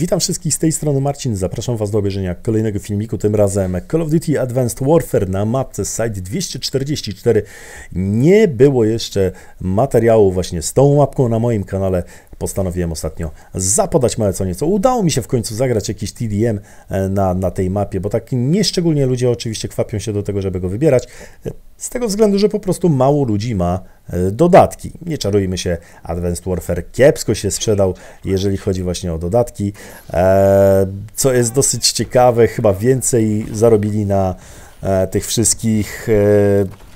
Witam wszystkich z tej strony Marcin, zapraszam Was do obejrzenia kolejnego filmiku, tym razem Call of Duty Advanced Warfare na mapce Site 244. Nie było jeszcze materiału właśnie z tą mapką na moim kanale, postanowiłem ostatnio zapodać małe co nieco. Udało mi się w końcu zagrać jakiś TDM e, na, na tej mapie, bo tak nieszczególnie ludzie oczywiście kwapią się do tego, żeby go wybierać, e, z tego względu, że po prostu mało ludzi ma e, dodatki. Nie czarujmy się, Advanced Warfare kiepsko się sprzedał, jeżeli chodzi właśnie o dodatki, co jest dosyć ciekawe, chyba więcej zarobili na tych wszystkich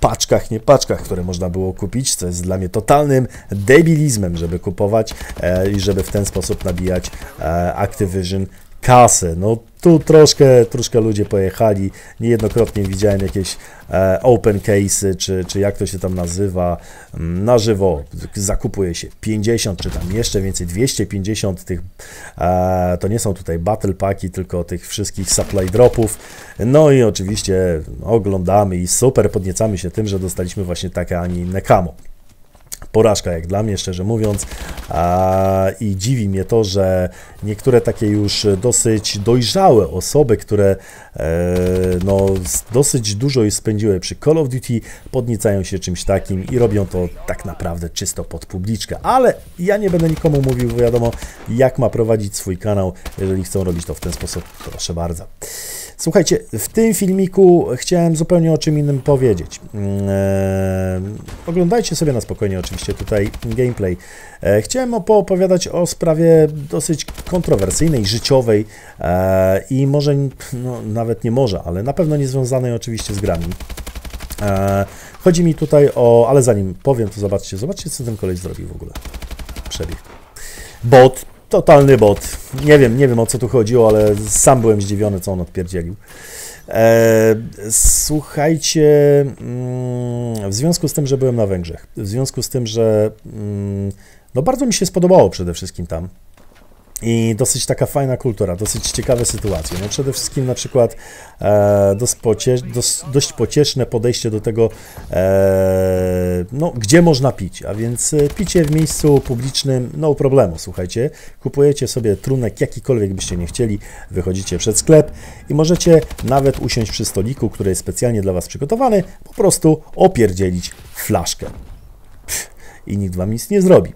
paczkach, nie paczkach, które można było kupić, co jest dla mnie totalnym debilizmem, żeby kupować e, i żeby w ten sposób nabijać e, Activision kasę. No tu troszkę, troszkę ludzie pojechali. Niejednokrotnie widziałem jakieś e, open case'y, czy, czy jak to się tam nazywa, mm, na żywo. Zakupuje się 50, czy tam jeszcze więcej, 250 tych, e, to nie są tutaj battle packi, tylko tych wszystkich supply dropów. No i oczywiście oglądamy i super podniecamy się tym, że dostaliśmy właśnie takie, a nie inne kamo porażka jak dla mnie, szczerze mówiąc. I dziwi mnie to, że niektóre takie już dosyć dojrzałe osoby, które e, no, dosyć dużo już spędziły przy Call of Duty, podniecają się czymś takim i robią to tak naprawdę czysto pod publiczkę. Ale ja nie będę nikomu mówił, wiadomo, jak ma prowadzić swój kanał. Jeżeli chcą robić to w ten sposób, proszę bardzo. Słuchajcie, w tym filmiku chciałem zupełnie o czym innym powiedzieć. Eee, oglądajcie sobie na spokojnie oczywiście tutaj gameplay. Eee, chciałem poopowiadać o sprawie dosyć kontrowersyjnej, życiowej eee, i może, no, nawet nie może, ale na pewno nie związanej oczywiście z grami. Eee, chodzi mi tutaj o, ale zanim powiem, to zobaczcie, zobaczcie co ten kolej zrobił w ogóle. Przebieg. Bot Totalny bot. Nie wiem, nie wiem o co tu chodziło, ale sam byłem zdziwiony, co on odpierdzielił. E, słuchajcie, mm, w związku z tym, że byłem na Węgrzech, w związku z tym, że mm, no bardzo mi się spodobało przede wszystkim tam. I dosyć taka fajna kultura, dosyć ciekawe sytuacje. No przede wszystkim na przykład e, dość, dość, pocieszne podejście do tego, e, no, gdzie można pić. A więc e, picie w miejscu publicznym, no problemu, słuchajcie. Kupujecie sobie trunek jakikolwiek byście nie chcieli, wychodzicie przed sklep i możecie nawet usiąść przy stoliku, który jest specjalnie dla Was przygotowany, po prostu opierdzielić flaszkę i nikt wam nic nie zrobi.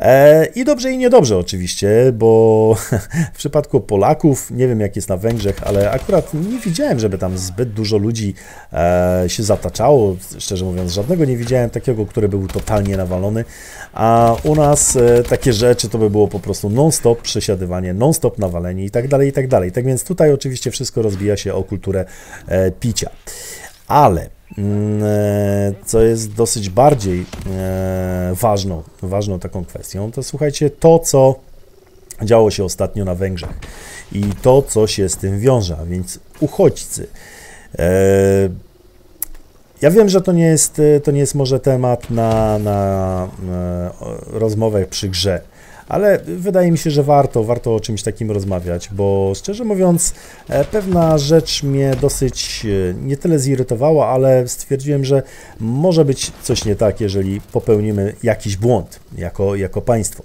E, I dobrze i niedobrze oczywiście, bo w przypadku Polaków, nie wiem jak jest na Węgrzech, ale akurat nie widziałem, żeby tam zbyt dużo ludzi e, się zataczało. Szczerze mówiąc, żadnego nie widziałem takiego, który był totalnie nawalony. A u nas e, takie rzeczy to by było po prostu non-stop przesiadywanie, non-stop nawalenie i tak dalej, i tak dalej. Tak więc tutaj oczywiście wszystko rozbija się o kulturę picia. Ale co jest dosyć bardziej e, ważną, ważną taką kwestią, to słuchajcie, to co działo się ostatnio na Węgrzech i to, co się z tym wiąże, a więc uchodźcy. E, ja wiem, że to nie jest, to nie jest może temat na, na rozmowę przy grze, ale wydaje mi się, że warto, warto o czymś takim rozmawiać, bo szczerze mówiąc, e, pewna rzecz mnie dosyć e, nie tyle zirytowała, ale stwierdziłem, że może być coś nie tak, jeżeli popełnimy jakiś błąd jako, jako państwo.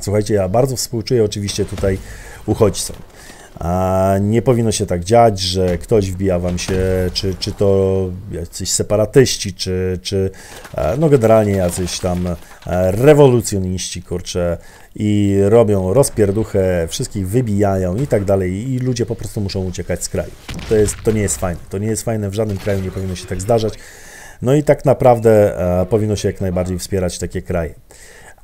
Słuchajcie, ja bardzo współczuję oczywiście tutaj uchodźcom. Nie powinno się tak dziać, że ktoś wbija wam się, czy, czy to jacyś separatyści, czy, czy e, no generalnie jacyś tam e, rewolucjoniści, kurczę, i robią rozpierduchę, wszystkich wybijają i tak dalej, i ludzie po prostu muszą uciekać z kraju. To, jest, to nie jest fajne. To nie jest fajne, w żadnym kraju nie powinno się tak zdarzać. No i tak naprawdę e, powinno się jak najbardziej wspierać takie kraje.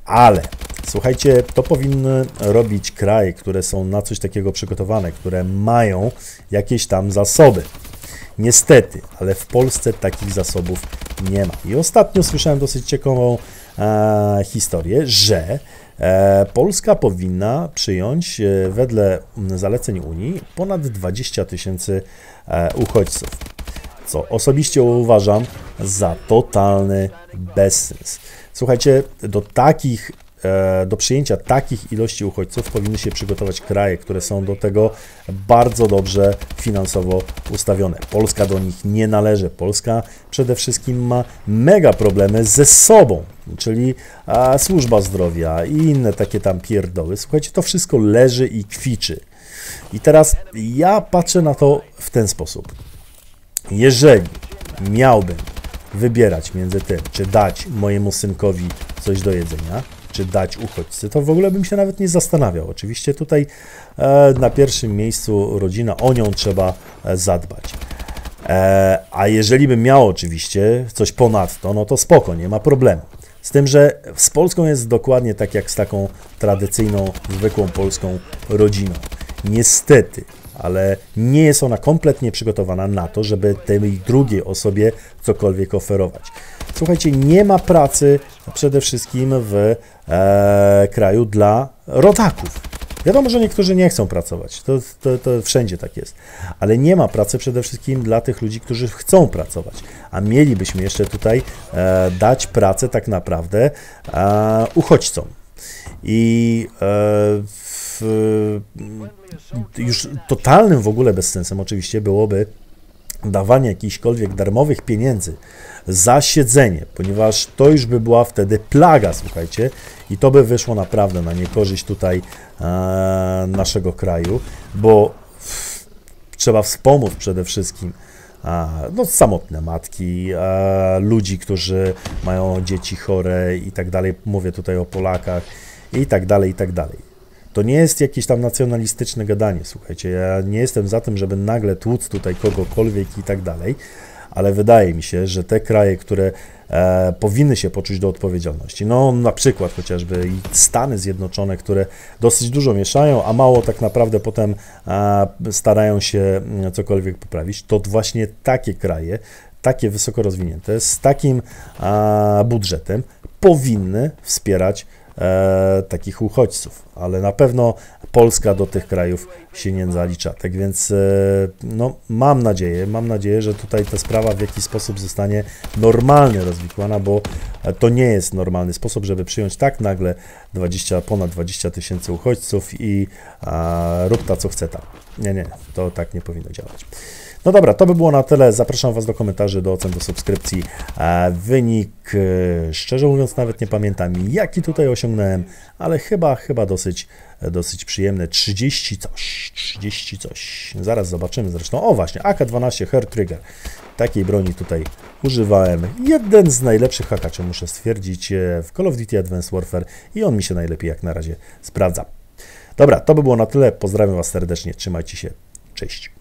Ale słuchajcie, to powinny robić kraje, które są na coś takiego przygotowane, które mają jakieś tam zasoby. Niestety, ale w Polsce takich zasobów nie ma. I ostatnio słyszałem dosyć ciekawą e, historię, że e, Polska powinna przyjąć e, wedle zaleceń Unii ponad 20 tysięcy e, uchodźców. Co osobiście uważam za totalny bezsens. Słuchajcie, do takich do przyjęcia takich ilości uchodźców powinny się przygotować kraje, które są do tego bardzo dobrze finansowo ustawione. Polska do nich nie należy. Polska przede wszystkim ma mega problemy ze sobą, czyli a, służba zdrowia i inne takie tam pierdoły. Słuchajcie, to wszystko leży i kwiczy. I teraz ja patrzę na to w ten sposób. Jeżeli miałbym wybierać między tym, czy dać mojemu synkowi coś do jedzenia, czy dać uchodźcy, to w ogóle bym się nawet nie zastanawiał. Oczywiście tutaj e, na pierwszym miejscu rodzina, o nią trzeba e, zadbać. E, a jeżeli bym miał oczywiście coś ponadto, no to spoko, nie ma problemu. Z tym, że z Polską jest dokładnie tak jak z taką tradycyjną, zwykłą polską rodziną. Niestety, ale nie jest ona kompletnie przygotowana na to, żeby tej drugiej osobie cokolwiek oferować. Słuchajcie, nie ma pracy przede wszystkim w e, kraju dla rodaków. Wiadomo, że niektórzy nie chcą pracować, to, to, to, wszędzie tak jest, ale nie ma pracy przede wszystkim dla tych ludzi, którzy chcą pracować, a mielibyśmy jeszcze tutaj e, dać pracę tak naprawdę e, uchodźcom. I e, już totalnym w ogóle bezsensem oczywiście byłoby dawanie jakichkolwiek darmowych pieniędzy za siedzenie, ponieważ to już by była wtedy plaga, słuchajcie, i to by wyszło naprawdę na niekorzyść tutaj e, naszego kraju, bo trzeba wspomóc przede wszystkim no, samotne matki, ludzi, którzy mają dzieci chore i tak dalej. Mówię tutaj o Polakach i tak dalej, i tak dalej. To nie jest jakieś tam nacjonalistyczne gadanie, słuchajcie. Ja nie jestem za tym, żeby nagle tłuc tutaj kogokolwiek i tak dalej, ale wydaje mi się, że te kraje, które e, powinny się poczuć do odpowiedzialności, no na przykład chociażby Stany Zjednoczone, które dosyć dużo mieszają, a mało tak naprawdę potem e, starają się mm, cokolwiek poprawić, to właśnie takie kraje, takie wysoko rozwinięte, z takim e, budżetem powinny wspierać e, takich uchodźców, ale na pewno Polska do tych krajów się nie zalicza. Tak więc e, no, mam nadzieję, mam nadzieję, że tutaj ta sprawa w jakiś sposób zostanie normalnie rozwikłana, bo to nie jest normalny sposób, żeby przyjąć tak nagle 20, ponad 20 tysięcy uchodźców i a, rób ta co chce tam. Nie, nie, to tak nie powinno działać. No dobra, to by było na tyle. Zapraszam Was do komentarzy, do ocen, do subskrypcji. Wynik, e, szczerze mówiąc, nawet nie pamiętam, jaki tutaj osiągnąłem, ale chyba, chyba dosyć, dosyć przyjemne. 30 coś, 30 coś. Zaraz zobaczymy zresztą. O właśnie, AK-12 Hair Trigger. Takiej broni tutaj używałem. Jeden z najlepszych hakaczy, muszę stwierdzić, e, w Call of Duty Advanced Warfare i on mi się najlepiej jak na razie sprawdza. Dobra, to by było na tyle. Pozdrawiam Was serdecznie. Trzymajcie się. Cześć.